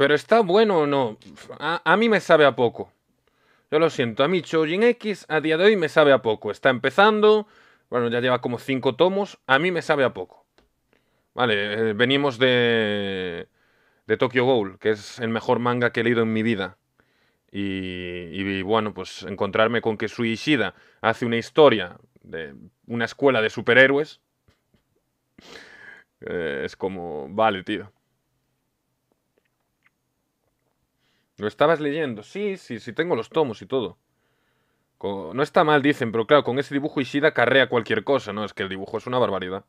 Pero está bueno o no. A, mí me sabe a poco. Yo lo siento, a mí Chojin X a día de hoy me sabe a poco. Está empezando, bueno, ya lleva como cinco tomos, a mí me sabe a poco. Vale, eh, venimos de, de Tokyo Ghoul, que es el mejor manga que he leído en mi vida. Y, bueno, pues encontrarme con que Sui Ishida hace una historia de una escuela de superhéroes, eh, es como, vale, tío. ¿Lo estabas leyendo? Sí, sí, sí, tengo los tomos y todo. No está mal, dicen, pero claro, con ese dibujo Ishida carrea cualquier cosa, ¿no? Es que el dibujo es una barbaridad.